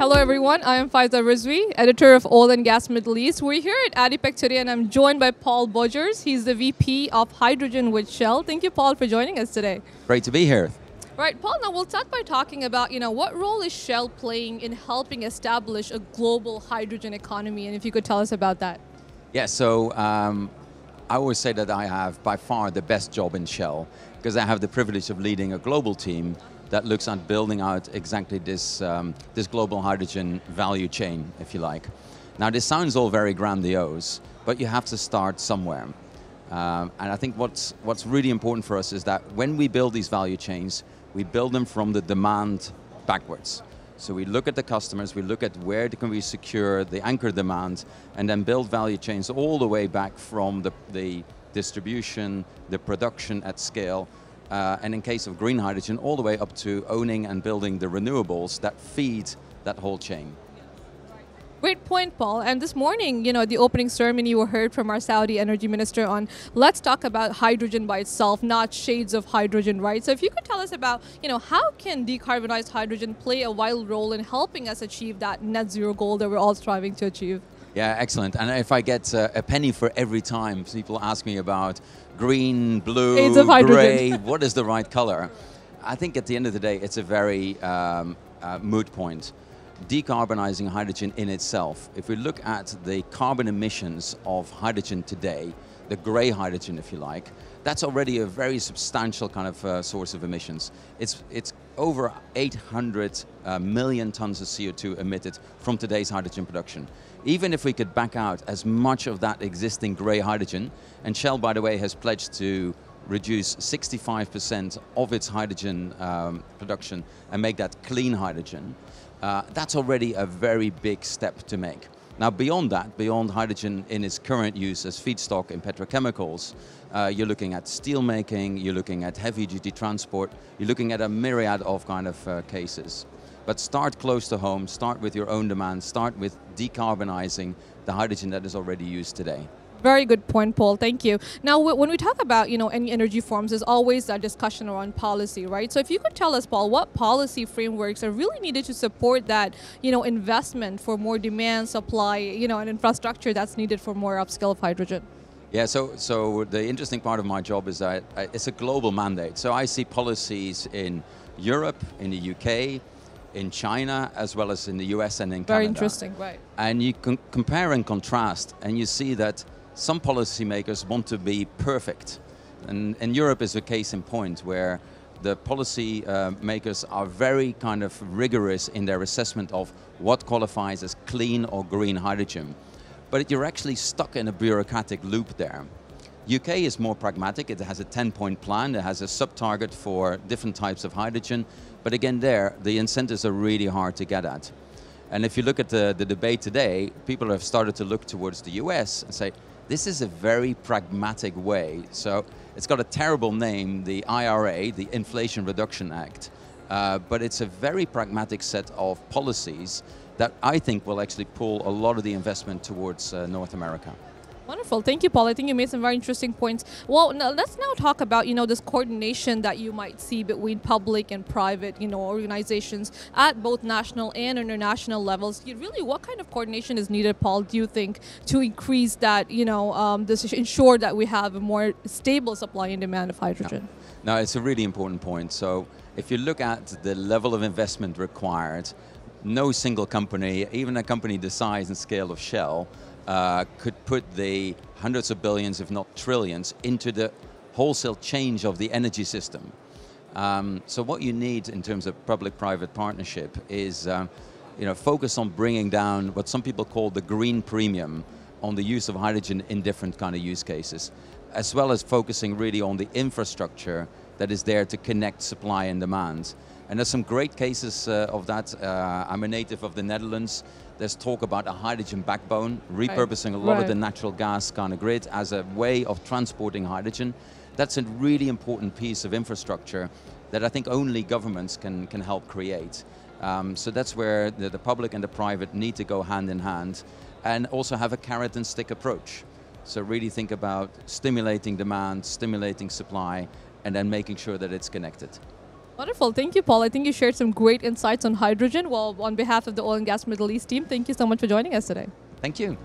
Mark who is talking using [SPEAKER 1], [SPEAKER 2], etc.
[SPEAKER 1] Hello everyone, I am Faiza Rizvi, editor of Oil and Gas Middle East. We're here at ADIPEC today and I'm joined by Paul Bogers. He's the VP of Hydrogen with Shell. Thank you, Paul, for joining us today.
[SPEAKER 2] Great to be here.
[SPEAKER 1] Right, Paul, now we'll start by talking about, you know, what role is Shell playing in helping establish a global hydrogen economy and if you could tell us about that.
[SPEAKER 2] Yeah, so um, I always say that I have by far the best job in Shell because I have the privilege of leading a global team that looks at building out exactly this, um, this global hydrogen value chain, if you like. Now this sounds all very grandiose, but you have to start somewhere. Um, and I think what's, what's really important for us is that when we build these value chains, we build them from the demand backwards. So we look at the customers, we look at where can we secure the anchor demand, and then build value chains all the way back from the, the distribution, the production at scale, uh, and in case of green hydrogen, all the way up to owning and building the renewables that feed that whole chain.
[SPEAKER 1] Great point, Paul. And this morning, you know, the opening ceremony, we heard from our Saudi energy minister on let's talk about hydrogen by itself, not shades of hydrogen, right? So if you could tell us about, you know, how can decarbonized hydrogen play a vital role in helping us achieve that net zero goal that we're all striving to achieve?
[SPEAKER 2] Yeah, excellent. And if I get uh, a penny for every time people ask me about green, blue, gray, what is the right color? I think at the end of the day, it's a very um, uh, moot point decarbonizing hydrogen in itself, if we look at the carbon emissions of hydrogen today, the gray hydrogen if you like, that's already a very substantial kind of uh, source of emissions. It's, it's over 800 uh, million tons of CO2 emitted from today's hydrogen production. Even if we could back out as much of that existing gray hydrogen, and Shell, by the way, has pledged to reduce 65% of its hydrogen um, production and make that clean hydrogen, uh, that's already a very big step to make. Now beyond that, beyond hydrogen in its current use as feedstock in petrochemicals, uh, you're looking at steel making, you're looking at heavy duty transport, you're looking at a myriad of kind of uh, cases. But start close to home, start with your own demand, start with decarbonizing the hydrogen that is already used today.
[SPEAKER 1] Very good point, Paul. Thank you. Now, when we talk about you know any energy forms, there's always a discussion around policy, right? So, if you could tell us, Paul, what policy frameworks are really needed to support that you know investment for more demand, supply, you know, and infrastructure that's needed for more upscale of hydrogen.
[SPEAKER 2] Yeah, so so the interesting part of my job is that it's a global mandate. So I see policies in Europe, in the UK, in China, as well as in the US and in
[SPEAKER 1] Very
[SPEAKER 2] Canada.
[SPEAKER 1] Very interesting, right?
[SPEAKER 2] And you can compare and contrast, and you see that some policymakers want to be perfect. And, and Europe is a case in point where the policy uh, makers are very kind of rigorous in their assessment of what qualifies as clean or green hydrogen. But you're actually stuck in a bureaucratic loop there. UK is more pragmatic, it has a 10-point plan, it has a sub-target for different types of hydrogen, but again there, the incentives are really hard to get at. And if you look at the, the debate today, people have started to look towards the US and say, this is a very pragmatic way. So it's got a terrible name, the IRA, the Inflation Reduction Act, uh, but it's a very pragmatic set of policies that I think will actually pull a lot of the investment towards uh, North America.
[SPEAKER 1] Wonderful. Thank you, Paul. I think you made some very interesting points. Well, now, let's now talk about, you know, this coordination that you might see between public and private, you know, organizations at both national and international levels. You, really, what kind of coordination is needed, Paul, do you think, to increase that, you know, um, this ensure that we have a more stable supply and demand of hydrogen?
[SPEAKER 2] No, it's a really important point. So if you look at the level of investment required, no single company, even a company the size and scale of Shell, uh, could put the hundreds of billions, if not trillions, into the wholesale change of the energy system. Um, so what you need in terms of public-private partnership is uh, you know, focus on bringing down what some people call the green premium on the use of hydrogen in different kind of use cases, as well as focusing really on the infrastructure that is there to connect supply and demand. And there's some great cases uh, of that. Uh, I'm a native of the Netherlands. There's talk about a hydrogen backbone, repurposing a lot right. of the natural gas kind of grid as a way of transporting hydrogen. That's a really important piece of infrastructure that I think only governments can, can help create. Um, so that's where the, the public and the private need to go hand in hand and also have a carrot and stick approach. So really think about stimulating demand, stimulating supply, and then making sure that it's connected.
[SPEAKER 1] Wonderful. Thank you, Paul. I think you shared some great insights on hydrogen. Well, on behalf of the Oil and Gas Middle East team, thank you so much for joining us today.
[SPEAKER 2] Thank you.